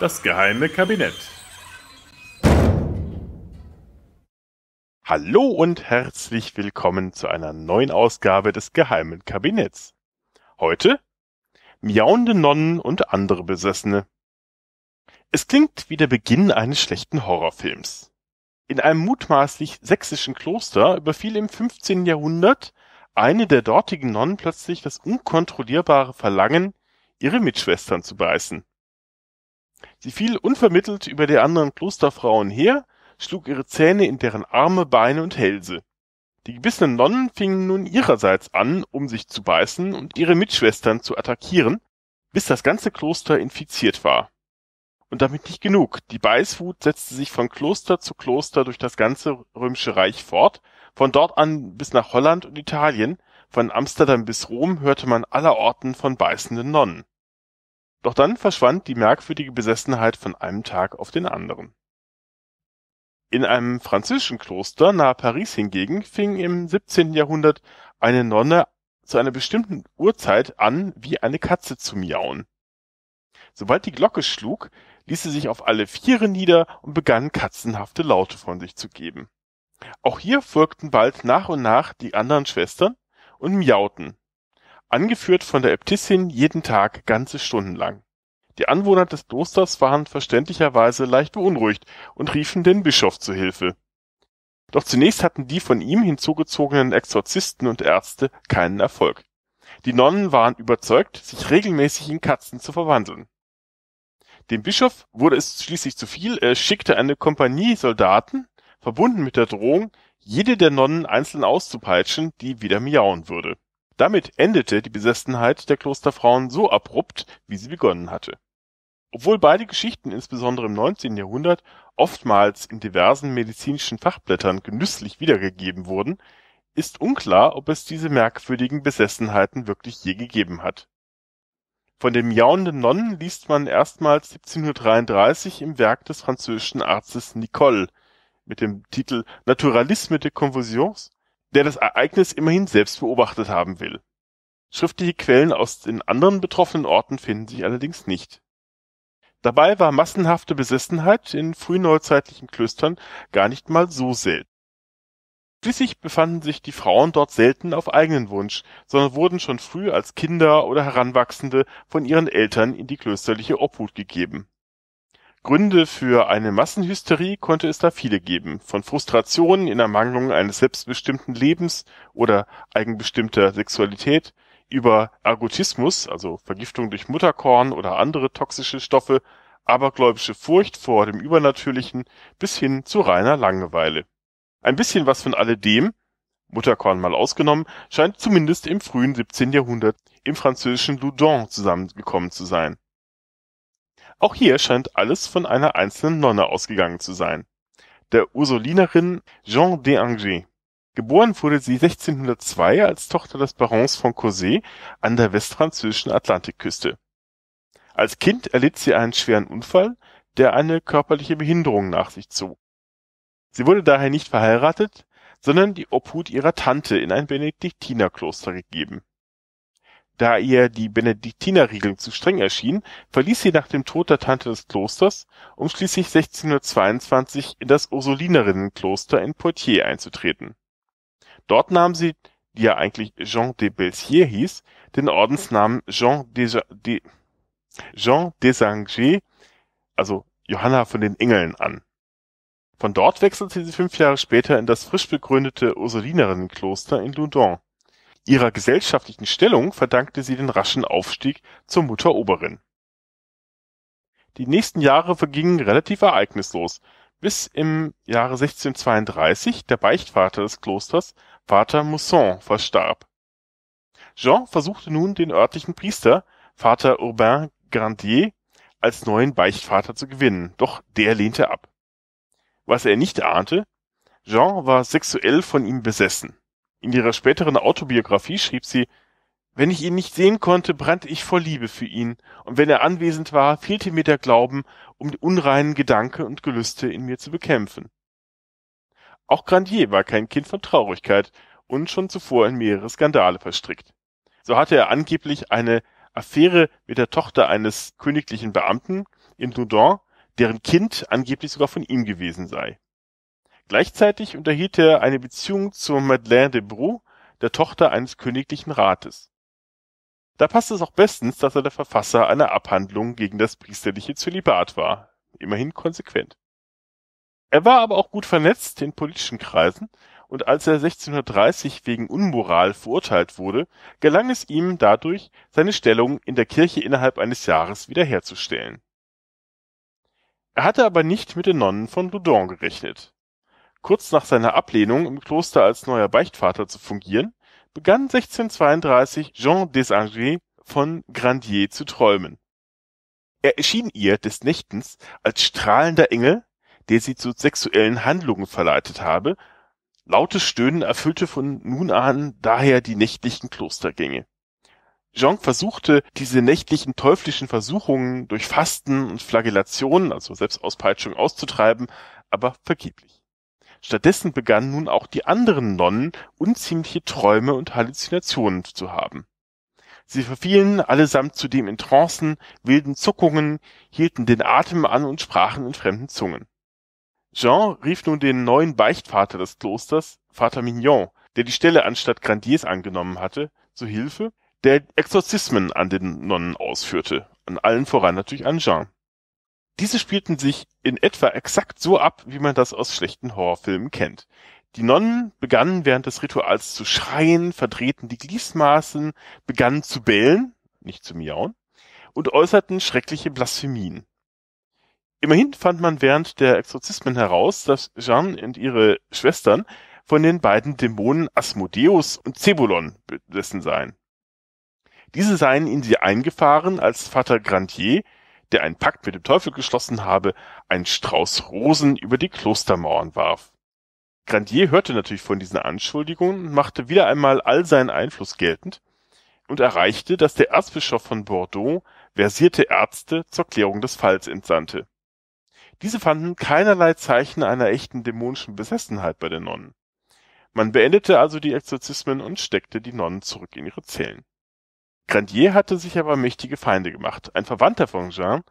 Das geheime Kabinett. Hallo und herzlich willkommen zu einer neuen Ausgabe des geheimen Kabinetts. Heute miauende Nonnen und andere Besessene. Es klingt wie der Beginn eines schlechten Horrorfilms. In einem mutmaßlich sächsischen Kloster überfiel im 15. Jahrhundert eine der dortigen Nonnen plötzlich das unkontrollierbare Verlangen, ihre Mitschwestern zu beißen. Sie fiel unvermittelt über die anderen Klosterfrauen her, schlug ihre Zähne in deren Arme, Beine und Hälse. Die gebissenen Nonnen fingen nun ihrerseits an, um sich zu beißen und ihre Mitschwestern zu attackieren, bis das ganze Kloster infiziert war. Und damit nicht genug. Die Beißwut setzte sich von Kloster zu Kloster durch das ganze römische Reich fort, von dort an bis nach Holland und Italien, von Amsterdam bis Rom hörte man allerorten von beißenden Nonnen. Doch dann verschwand die merkwürdige Besessenheit von einem Tag auf den anderen. In einem französischen Kloster nahe Paris hingegen fing im 17. Jahrhundert eine Nonne zu einer bestimmten Uhrzeit an, wie eine Katze zu miauen. Sobald die Glocke schlug, ließ sie sich auf alle Viere nieder und begann katzenhafte Laute von sich zu geben. Auch hier folgten bald nach und nach die anderen Schwestern und miauten, angeführt von der Äbtissin jeden Tag ganze Stunden lang. Die Anwohner des Klosters waren verständlicherweise leicht beunruhigt und riefen den Bischof zu Hilfe. Doch zunächst hatten die von ihm hinzugezogenen Exorzisten und Ärzte keinen Erfolg. Die Nonnen waren überzeugt, sich regelmäßig in Katzen zu verwandeln. Dem Bischof wurde es schließlich zu viel, er schickte eine Kompanie Soldaten, verbunden mit der Drohung, jede der Nonnen einzeln auszupeitschen, die wieder miauen würde. Damit endete die Besessenheit der Klosterfrauen so abrupt, wie sie begonnen hatte. Obwohl beide Geschichten insbesondere im 19. Jahrhundert oftmals in diversen medizinischen Fachblättern genüsslich wiedergegeben wurden, ist unklar, ob es diese merkwürdigen Besessenheiten wirklich je gegeben hat. Von den miauenden Nonnen liest man erstmals 1733 im Werk des französischen Arztes Nicole mit dem Titel Naturalisme des Convulsions der das Ereignis immerhin selbst beobachtet haben will. Schriftliche Quellen aus den anderen betroffenen Orten finden sich allerdings nicht. Dabei war massenhafte Besessenheit in frühneuzeitlichen Klöstern gar nicht mal so selten. Schließlich befanden sich die Frauen dort selten auf eigenen Wunsch, sondern wurden schon früh als Kinder oder Heranwachsende von ihren Eltern in die klösterliche Obhut gegeben Gründe für eine Massenhysterie konnte es da viele geben, von Frustrationen in Ermangelung eines selbstbestimmten Lebens oder eigenbestimmter Sexualität über Ergotismus, also Vergiftung durch Mutterkorn oder andere toxische Stoffe, abergläubische Furcht vor dem Übernatürlichen bis hin zu reiner Langeweile. Ein bisschen was von alledem, Mutterkorn mal ausgenommen, scheint zumindest im frühen 17. Jahrhundert im französischen Loudun zusammengekommen zu sein auch hier scheint alles von einer einzelnen Nonne ausgegangen zu sein, der Ursulinerin Jeanne d'Angers. Geboren wurde sie 1602 als Tochter des Barons von Cossé an der westfranzösischen Atlantikküste. Als Kind erlitt sie einen schweren Unfall, der eine körperliche Behinderung nach sich zog. Sie wurde daher nicht verheiratet, sondern die Obhut ihrer Tante in ein Benediktinerkloster gegeben da ihr die Benediktinerregelung zu streng erschien, verließ sie nach dem Tod der Tante des Klosters, um schließlich 1622 in das Ursulinerinnenkloster in Poitiers einzutreten. Dort nahm sie, die ja eigentlich Jean de Belsier hieß, den Ordensnamen Jean de, Jean des Angers, also Johanna von den Engeln an. Von dort wechselte sie fünf Jahre später in das frisch begründete Ursulinerinnenkloster in Loudun Ihrer gesellschaftlichen Stellung verdankte sie den raschen Aufstieg zur Mutter Oberin. Die nächsten Jahre vergingen relativ ereignislos, bis im Jahre 1632 der Beichtvater des Klosters, Vater Mousson, verstarb. Jean versuchte nun den örtlichen Priester, Vater Urbain Grandier, als neuen Beichtvater zu gewinnen, doch der lehnte ab. Was er nicht ahnte, Jean war sexuell von ihm besessen in ihrer späteren Autobiografie schrieb sie, wenn ich ihn nicht sehen konnte, brannte ich vor Liebe für ihn, und wenn er anwesend war, fehlte mir der Glauben, um die unreinen Gedanken und Gelüste in mir zu bekämpfen. Auch Grandier war kein Kind von Traurigkeit und schon zuvor in mehrere Skandale verstrickt. So hatte er angeblich eine Affäre mit der Tochter eines königlichen Beamten, in Loudun, deren Kind angeblich sogar von ihm gewesen sei. Gleichzeitig unterhielt er eine Beziehung zur Madeleine de Brou, der Tochter eines königlichen Rates. Da passt es auch bestens, dass er der Verfasser einer Abhandlung gegen das priesterliche Zölibat war. Immerhin konsequent. Er war aber auch gut vernetzt in politischen Kreisen und als er 1630 wegen Unmoral verurteilt wurde, gelang es ihm dadurch, seine Stellung in der Kirche innerhalb eines Jahres wiederherzustellen. Er hatte aber nicht mit den Nonnen von Loudun gerechnet. Kurz nach seiner Ablehnung, im Kloster als neuer Beichtvater zu fungieren, begann 1632 Jean Desangers von Grandier zu träumen. Er erschien ihr des Nächtens als strahlender Engel, der sie zu sexuellen Handlungen verleitet habe, lautes Stöhnen erfüllte von nun an daher die nächtlichen Klostergänge. Jean versuchte, diese nächtlichen teuflischen Versuchungen durch Fasten und Flagellation, also Selbstauspeitschung, auszutreiben, aber vergeblich. Stattdessen begannen nun auch die anderen Nonnen unziemliche Träume und Halluzinationen zu haben. Sie verfielen allesamt zudem in Trancen, wilden Zuckungen, hielten den Atem an und sprachen in fremden Zungen. Jean rief nun den neuen Beichtvater des Klosters, Vater Mignon, der die Stelle anstatt Grandiers angenommen hatte, zu Hilfe, der Exorzismen an den Nonnen ausführte, an allen voran natürlich an Jean. Diese spielten sich in etwa exakt so ab, wie man das aus schlechten Horrorfilmen kennt. Die Nonnen begannen während des Rituals zu schreien, verdrehten die Gliesmaßen, begannen zu bellen, nicht zu miauen, und äußerten schreckliche Blasphemien. Immerhin fand man während der Exorzismen heraus, dass Jeanne und ihre Schwestern von den beiden Dämonen Asmodeus und Zebulon besessen seien. Diese seien in sie eingefahren, als Vater Grandier der einen Pakt mit dem Teufel geschlossen habe, einen Strauß Rosen über die Klostermauern warf. Grandier hörte natürlich von diesen Anschuldigungen und machte wieder einmal all seinen Einfluss geltend und erreichte, dass der Erzbischof von Bordeaux versierte Ärzte zur Klärung des Falls entsandte. Diese fanden keinerlei Zeichen einer echten dämonischen Besessenheit bei den Nonnen. Man beendete also die Exorzismen und steckte die Nonnen zurück in ihre Zellen. Grandier hatte sich aber mächtige Feinde gemacht. Ein Verwandter von Jean,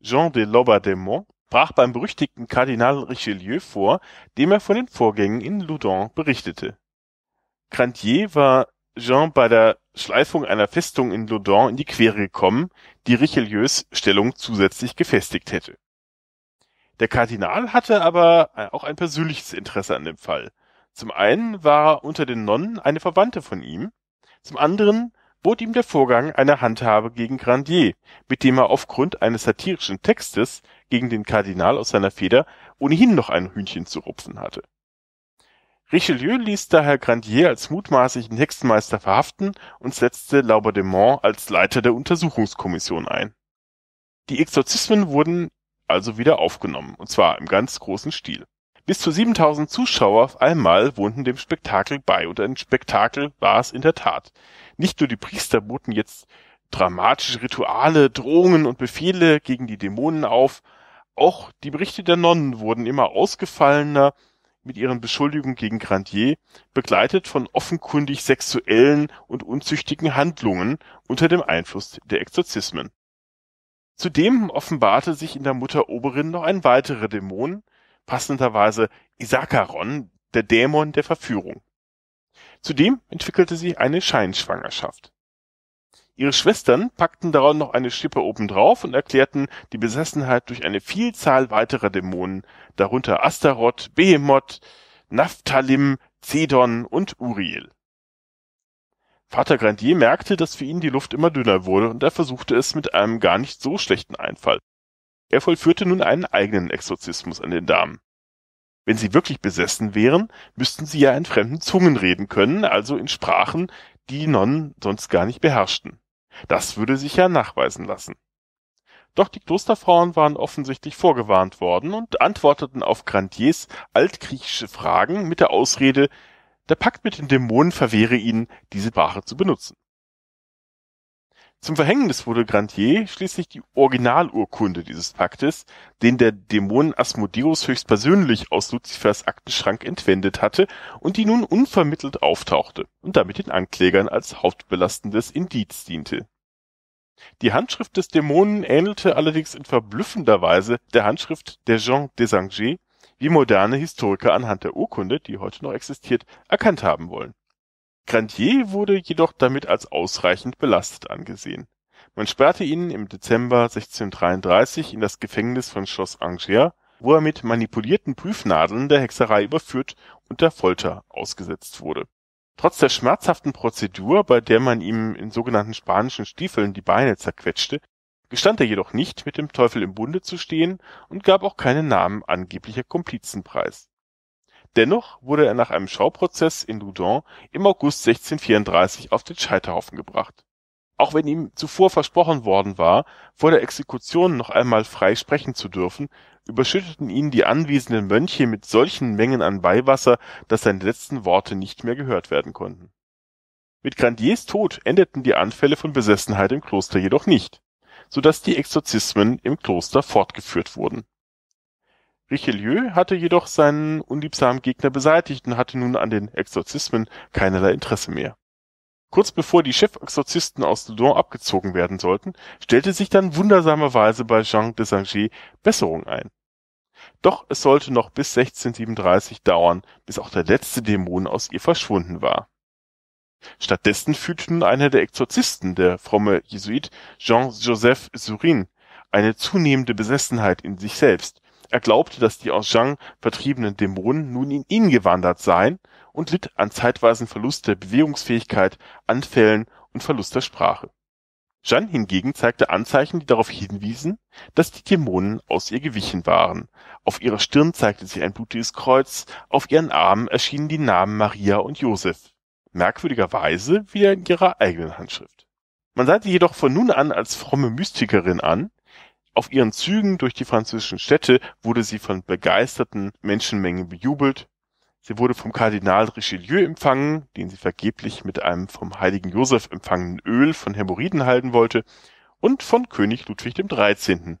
Jean de Laubardemont, brach beim berüchtigten Kardinal Richelieu vor, dem er von den Vorgängen in Loudun berichtete. Grandier war Jean bei der Schleifung einer Festung in Loudun in die Quere gekommen, die Richelieus Stellung zusätzlich gefestigt hätte. Der Kardinal hatte aber auch ein persönliches Interesse an dem Fall. Zum einen war unter den Nonnen eine Verwandte von ihm, zum anderen bot ihm der Vorgang eine Handhabe gegen Grandier, mit dem er aufgrund eines satirischen Textes gegen den Kardinal aus seiner Feder ohnehin noch ein Hühnchen zu rupfen hatte. Richelieu ließ daher Grandier als mutmaßlichen Hexenmeister verhaften und setzte Laubardemont als Leiter der Untersuchungskommission ein. Die Exorzismen wurden also wieder aufgenommen, und zwar im ganz großen Stil. Bis zu 7000 Zuschauer auf einmal wohnten dem Spektakel bei und ein Spektakel war es in der Tat. Nicht nur die Priester boten jetzt dramatische Rituale, Drohungen und Befehle gegen die Dämonen auf, auch die Berichte der Nonnen wurden immer ausgefallener mit ihren Beschuldigungen gegen Grandier, begleitet von offenkundig sexuellen und unzüchtigen Handlungen unter dem Einfluss der Exorzismen. Zudem offenbarte sich in der Mutter Oberin noch ein weiterer Dämon, passenderweise Isakaron, der Dämon der Verführung. Zudem entwickelte sie eine Scheinschwangerschaft. Ihre Schwestern packten darauf noch eine Schippe obendrauf und erklärten die Besessenheit durch eine Vielzahl weiterer Dämonen, darunter Astaroth, Behemoth, Naphthalim, Zedon und Uriel. Vater Grandier merkte, dass für ihn die Luft immer dünner wurde und er versuchte es mit einem gar nicht so schlechten Einfall. Er vollführte nun einen eigenen Exorzismus an den Damen. Wenn sie wirklich besessen wären, müssten sie ja in fremden Zungen reden können, also in Sprachen, die Nonnen sonst gar nicht beherrschten. Das würde sich ja nachweisen lassen. Doch die Klosterfrauen waren offensichtlich vorgewarnt worden und antworteten auf Grandiers altgriechische Fragen mit der Ausrede, der Pakt mit den Dämonen verwehre ihnen, diese Sprache zu benutzen. Zum Verhängnis wurde Grandier schließlich die Originalurkunde dieses Paktes, den der Dämon Asmodeus höchstpersönlich aus Luzifers Aktenschrank entwendet hatte und die nun unvermittelt auftauchte und damit den Anklägern als hauptbelastendes Indiz diente. Die Handschrift des Dämonen ähnelte allerdings in verblüffender Weise der Handschrift der Jean Desangers, wie moderne Historiker anhand der Urkunde, die heute noch existiert, erkannt haben wollen. Grandier wurde jedoch damit als ausreichend belastet angesehen. Man sperrte ihn im Dezember 1633 in das Gefängnis von Schloss Angers, wo er mit manipulierten Prüfnadeln der Hexerei überführt und der Folter ausgesetzt wurde. Trotz der schmerzhaften Prozedur, bei der man ihm in sogenannten spanischen Stiefeln die Beine zerquetschte, gestand er jedoch nicht, mit dem Teufel im Bunde zu stehen und gab auch keinen Namen angeblicher Komplizen preis. Dennoch wurde er nach einem Schauprozess in Loudun im August 1634 auf den Scheiterhaufen gebracht. Auch wenn ihm zuvor versprochen worden war, vor der Exekution noch einmal frei sprechen zu dürfen, überschütteten ihn die anwesenden Mönche mit solchen Mengen an Weihwasser, dass seine letzten Worte nicht mehr gehört werden konnten. Mit Grandiers Tod endeten die Anfälle von Besessenheit im Kloster jedoch nicht, so dass die Exorzismen im Kloster fortgeführt wurden. Richelieu hatte jedoch seinen unliebsamen Gegner beseitigt und hatte nun an den Exorzismen keinerlei Interesse mehr. Kurz bevor die Chefexorzisten aus Loudun abgezogen werden sollten, stellte sich dann wundersamerweise bei Jean de Saint Besserung ein. Doch es sollte noch bis 1637 dauern, bis auch der letzte Dämon aus ihr verschwunden war. Stattdessen fühlte nun einer der Exorzisten, der fromme Jesuit Jean-Joseph Surin, eine zunehmende Besessenheit in sich selbst. Er glaubte, dass die aus Jean vertriebenen Dämonen nun in ihn gewandert seien und litt an zeitweisen Verlust der Bewegungsfähigkeit, Anfällen und Verlust der Sprache. Jeanne hingegen zeigte Anzeichen, die darauf hinwiesen, dass die Dämonen aus ihr gewichen waren. Auf ihrer Stirn zeigte sich ein blutiges Kreuz, auf ihren Armen erschienen die Namen Maria und Josef. Merkwürdigerweise wieder in ihrer eigenen Handschrift. Man sah sie jedoch von nun an als fromme Mystikerin an. Auf ihren Zügen durch die französischen Städte wurde sie von begeisterten Menschenmengen bejubelt Sie wurde vom Kardinal Richelieu empfangen, den sie vergeblich mit einem vom heiligen Joseph empfangenen Öl von Hämorrhoiden halten wollte, und von König Ludwig XIII.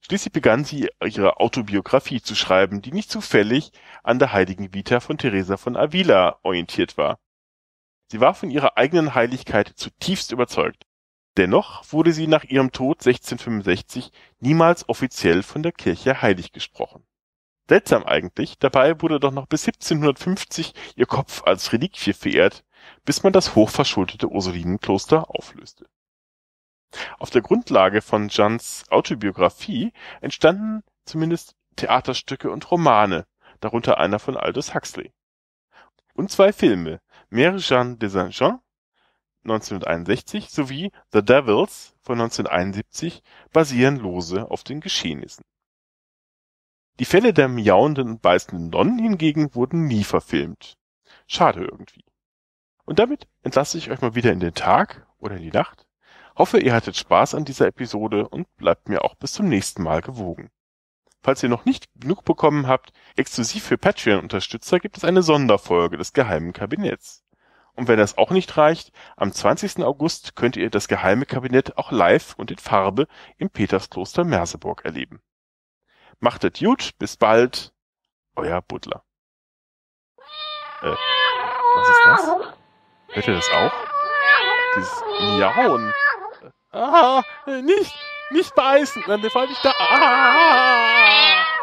Schließlich begann sie ihre Autobiografie zu schreiben, die nicht zufällig an der heiligen Vita von Teresa von Avila orientiert war. Sie war von ihrer eigenen Heiligkeit zutiefst überzeugt. Dennoch wurde sie nach ihrem Tod 1665 niemals offiziell von der Kirche heilig gesprochen Seltsam eigentlich, dabei wurde doch noch bis 1750 ihr Kopf als Reliquie verehrt, bis man das hochverschuldete Ursulinenkloster auflöste. Auf der Grundlage von Jeannes Autobiografie entstanden zumindest Theaterstücke und Romane, darunter einer von Aldous Huxley. Und zwei Filme, Mère Jeanne de Saint-Jean 1961 sowie The Devils von 1971 basieren lose auf den Geschehnissen die Fälle der miauenden und beißenden Nonnen hingegen wurden nie verfilmt. Schade irgendwie. Und damit entlasse ich euch mal wieder in den Tag oder in die Nacht. Hoffe, ihr hattet Spaß an dieser Episode und bleibt mir auch bis zum nächsten Mal gewogen. Falls ihr noch nicht genug bekommen habt, exklusiv für Patreon-Unterstützer gibt es eine Sonderfolge des Geheimen Kabinetts. Und wenn das auch nicht reicht, am 20. August könnt ihr das Geheime Kabinett auch live und in Farbe im Peterskloster Merseburg erleben. Macht es gut, bis bald. Euer Butler. Äh, was ist das? Hört ihr das auch? Dieses Miauen. Ah, nicht, nicht beißen, dann fall ich da. Ah!